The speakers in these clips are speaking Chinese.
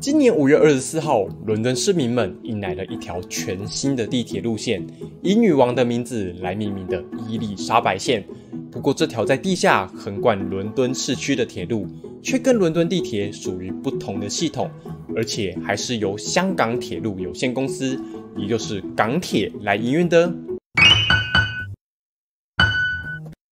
今年五月二十四号，伦敦市民们迎来了一条全新的地铁路线，以女王的名字来命名的伊丽莎白线。不过，这条在地下横贯伦敦市区的铁路，却跟伦敦地铁属于不同的系统，而且还是由香港铁路有限公司，也就是港铁来营运的。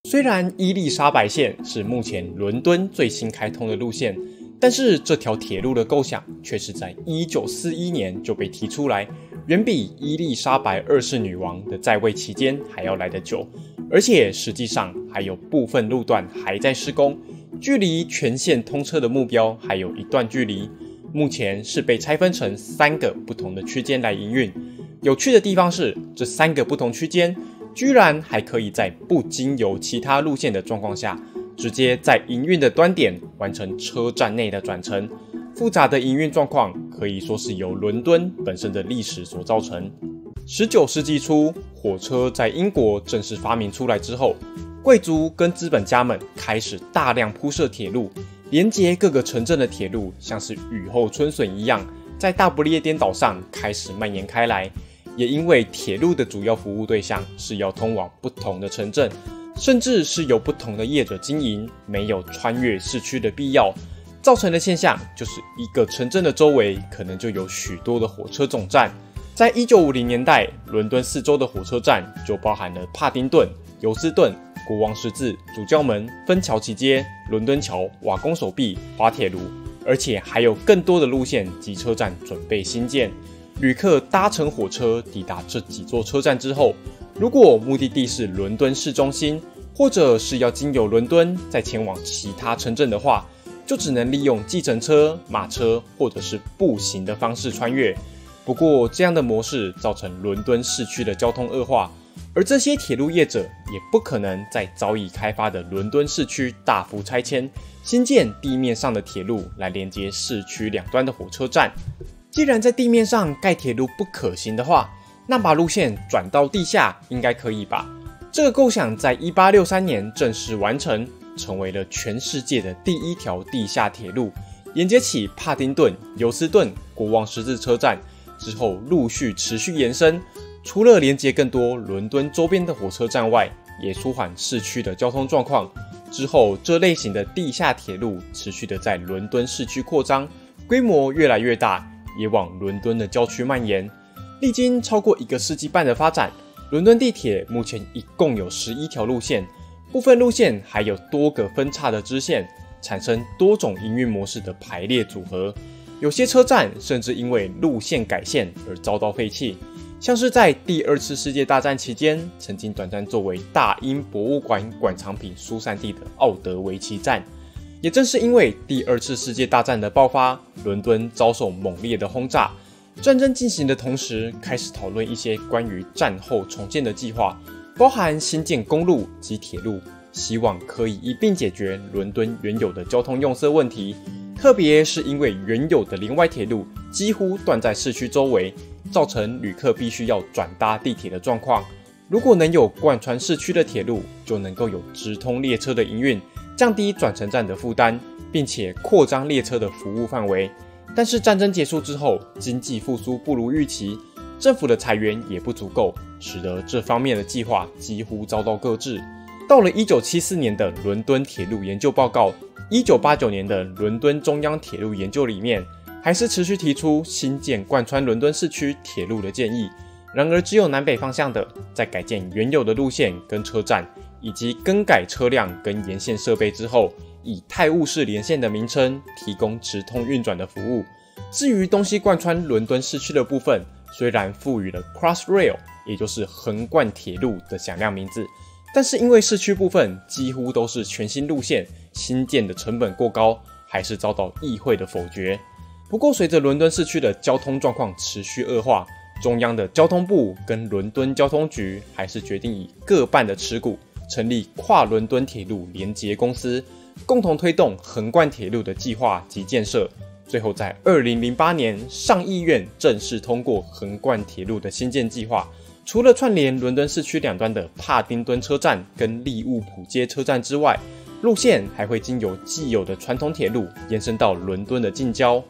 虽然伊丽莎白线是目前伦敦最新开通的路线。但是这条铁路的构想却是在一九四一年就被提出来，远比伊丽莎白二世女王的在位期间还要来得久，而且实际上还有部分路段还在施工，距离全线通车的目标还有一段距离。目前是被拆分成三个不同的区间来营运。有趣的地方是，这三个不同区间居然还可以在不经由其他路线的状况下。直接在营运的端点完成车站内的转乘，复杂的营运状况可以说是由伦敦本身的历史所造成。十九世纪初，火车在英国正式发明出来之后，贵族跟资本家们开始大量铺设铁路，连接各个城镇的铁路像是雨后春笋一样，在大不列颠岛上开始蔓延开来。也因为铁路的主要服务对象是要通往不同的城镇。甚至是由不同的业者经营，没有穿越市区的必要，造成的现象就是一个城镇的周围可能就有许多的火车总站。在一九五零年代，伦敦四周的火车站就包含了帕丁顿、尤斯顿、国王十字、主教门、芬桥奇街、伦敦桥、瓦工手臂、滑铁卢，而且还有更多的路线及车站准备新建。旅客搭乘火车抵达这几座车站之后。如果目的地是伦敦市中心，或者是要经由伦敦再前往其他城镇的话，就只能利用计程车、马车或者是步行的方式穿越。不过，这样的模式造成伦敦市区的交通恶化，而这些铁路业者也不可能在早已开发的伦敦市区大幅拆迁、新建地面上的铁路来连接市区两端的火车站。既然在地面上盖铁路不可行的话，那把路线转到地下应该可以吧？这个构想在一八六三年正式完成，成为了全世界的第一条地下铁路，连接起帕丁顿、尤斯顿、国王十字车站之后，陆续持续延伸。除了连接更多伦敦周边的火车站外，也舒缓市区的交通状况。之后，这类型的地下铁路持续的在伦敦市区扩张，规模越来越大，也往伦敦的郊区蔓延。历经超过一个世纪半的发展，伦敦地铁目前一共有十一条路线，部分路线还有多个分叉的支线，产生多种营运模式的排列组合。有些车站甚至因为路线改线而遭到废弃，像是在第二次世界大战期间曾经短暂作为大英博物馆馆藏品疏散地的奥德维奇站。也正是因为第二次世界大战的爆发，伦敦遭受猛烈的轰炸。战争进行的同时，开始讨论一些关于战后重建的计划，包含新建公路及铁路，希望可以一并解决伦敦原有的交通用色问题。特别是因为原有的林外铁路几乎断在市区周围，造成旅客必须要转搭地铁的状况。如果能有贯穿市区的铁路，就能够有直通列车的营运，降低转乘站的负担，并且扩张列车的服务范围。但是战争结束之后，经济复苏不如预期，政府的裁员也不足够，使得这方面的计划几乎遭到搁置。到了一九七四年的伦敦铁路研究报告，一九八九年的伦敦中央铁路研究里面，还是持续提出新建贯穿伦敦市区铁路的建议。然而，只有南北方向的，在改建原有的路线跟车站，以及更改车辆跟沿线设备之后。以泰晤士连线的名称提供直通运转的服务。至于东西贯穿伦敦市区的部分，虽然赋予了 Cross Rail，也就是横贯铁路的响亮名字，但是因为市区部分几乎都是全新路线，新建的成本过高，还是遭到议会的否决。不过，随着伦敦市区的交通状况持续恶化，中央的交通部跟伦敦交通局还是决定以各半的持股，成立跨伦敦铁路连接公司。共同推动横贯铁路的计划及建设，最后在二零零八年上议院正式通过横贯铁路的新建计划。除了串联伦敦市区两端的帕丁顿车站跟利物浦街车站之外，路线还会经由既有的传统铁路延伸到伦敦的近郊。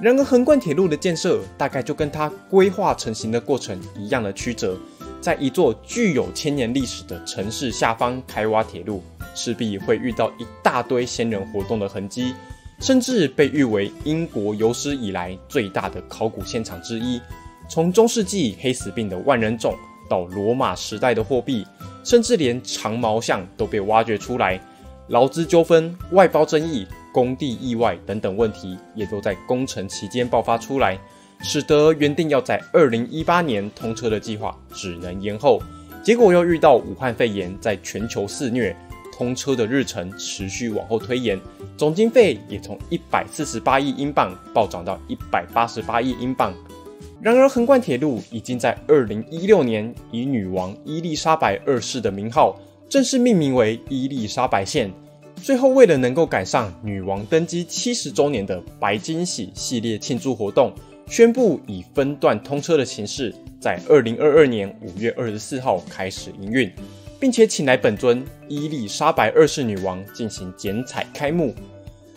然而，横贯铁路的建设大概就跟它规划成型的过程一样的曲折，在一座具有千年历史的城市下方开挖铁路，势必会遇到一大堆先人活动的痕迹，甚至被誉为英国有史以来最大的考古现场之一。从中世纪黑死病的万人冢，到罗马时代的货币，甚至连长毛象都被挖掘出来，劳资纠纷、外包争议。工地意外等等问题也都在工程期间爆发出来，使得原定要在二零一八年通车的计划只能延后。结果又遇到武汉肺炎在全球肆虐，通车的日程持续往后推延，总经费也从一百四十八亿英镑暴涨到一百八十八亿英镑。然而，横贯铁路已经在二零一六年以女王伊丽莎白二世的名号正式命名为伊丽莎白线。最后，为了能够赶上女王登基七十周年的白金禧系列庆祝活动，宣布以分段通车的形式，在二零二二年五月二十四号开始营运，并且请来本尊伊丽莎白二世女王进行剪彩开幕。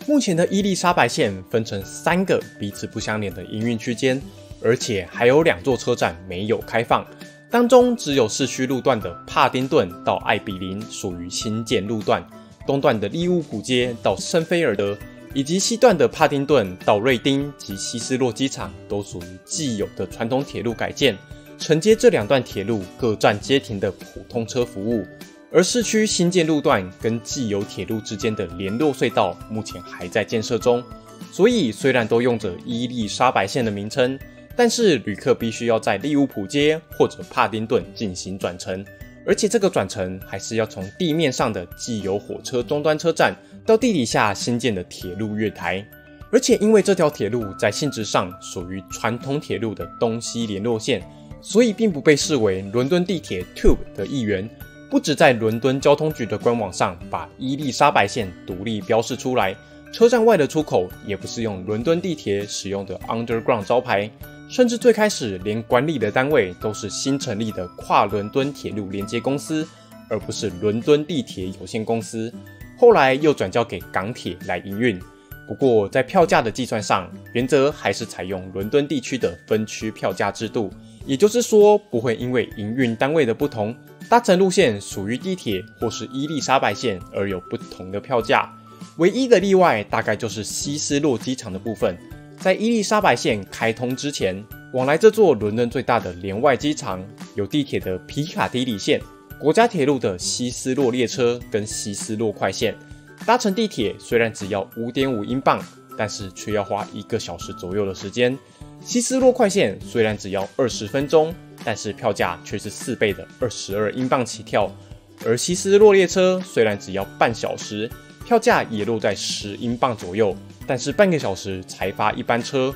目前的伊丽莎白线分成三个彼此不相连的营运区间，而且还有两座车站没有开放，当中只有市区路段的帕丁顿到艾比林属于新建路段。东段的利物浦街到圣菲尔德，以及西段的帕丁顿到瑞丁及希斯洛机场，都属于既有的传统铁路改建，承接这两段铁路各站接停的普通车服务。而市区新建路段跟既有铁路之间的联络隧道，目前还在建设中。所以虽然都用着伊丽莎白线的名称，但是旅客必须要在利物浦街或者帕丁顿进行转乘。而且这个转乘还是要从地面上的既有火车终端车站到地底下新建的铁路月台，而且因为这条铁路在性质上属于传统铁路的东西联络线，所以并不被视为伦敦地铁 Tube 的一员。不止在伦敦交通局的官网上把伊丽莎白线独立标示出来，车站外的出口也不是用伦敦地铁使用的 Underground 招牌。甚至最开始连管理的单位都是新成立的跨伦敦铁路连接公司，而不是伦敦地铁有限公司。后来又转交给港铁来营运。不过在票价的计算上，原则还是采用伦敦地区的分区票价制度，也就是说不会因为营运单位的不同，搭乘路线属于地铁或是伊丽莎白线而有不同的票价。唯一的例外大概就是希斯洛机场的部分。在伊丽莎白线开通之前，往来这座伦敦最大的连外机场，有地铁的皮卡迪里线、国家铁路的希斯洛列车跟希斯洛快线。搭乘地铁虽然只要五点五英镑，但是却要花一个小时左右的时间。希斯洛快线虽然只要二十分钟，但是票价却是四倍的二十二英镑起跳。而希斯洛列车虽然只要半小时，票价也落在十英镑左右。但是半个小时才发一班车，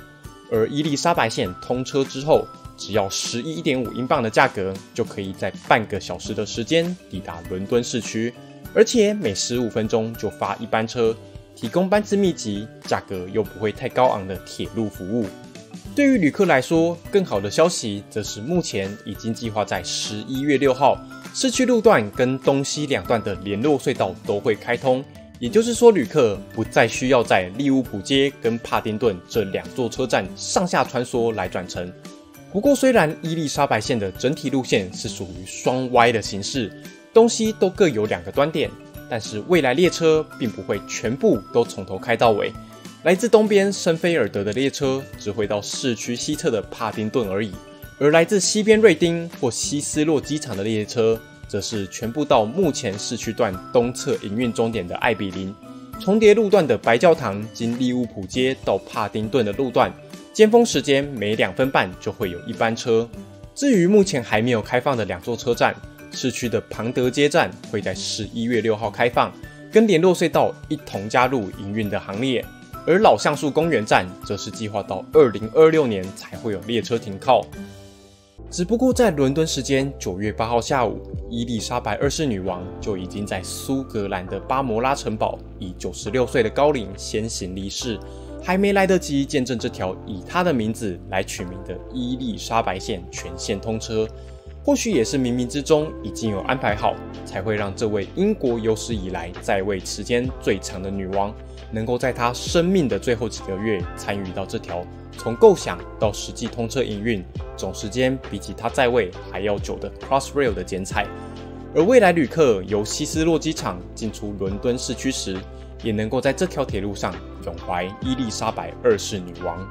而伊丽莎白线通车之后，只要十一点五英镑的价格，就可以在半个小时的时间抵达伦敦市区，而且每十五分钟就发一班车，提供班次密集、价格又不会太高昂的铁路服务。对于旅客来说，更好的消息则是目前已经计划在十一月六号，市区路段跟东西两段的联络隧道都会开通。也就是说，旅客不再需要在利物浦街跟帕丁顿这两座车站上下穿梭来转乘。不过，虽然伊丽莎白线的整体路线是属于双 Y 的形式，东西都各有两个端点，但是未来列车并不会全部都从头开到尾。来自东边圣菲尔德的列车只会到市区西侧的帕丁顿而已，而来自西边瑞丁或希斯洛机场的列车。则是全部到目前市区段东侧营运终点的艾比林，重叠路段的白教堂经利物浦街到帕丁顿的路段，尖峰时间每两分半就会有一班车。至于目前还没有开放的两座车站，市区的庞德街站会在十一月六号开放，跟联络隧道一同加入营运的行列，而老橡树公园站则是计划到二零二六年才会有列车停靠。只不过在伦敦时间九月八号下午，伊丽莎白二世女王就已经在苏格兰的巴摩拉城堡以九十六岁的高龄先行离世，还没来得及见证这条以她的名字来取名的伊丽莎白线全线通车。或许也是冥冥之中已经有安排好，才会让这位英国有史以来在位时间最长的女王，能够在她生命的最后几个月参与到这条从构想到实际通车营运总时间比起她在位还要久的 Crossrail 的剪彩，而未来旅客由希斯洛机场进出伦敦市区时，也能够在这条铁路上永怀伊丽莎白二世女王。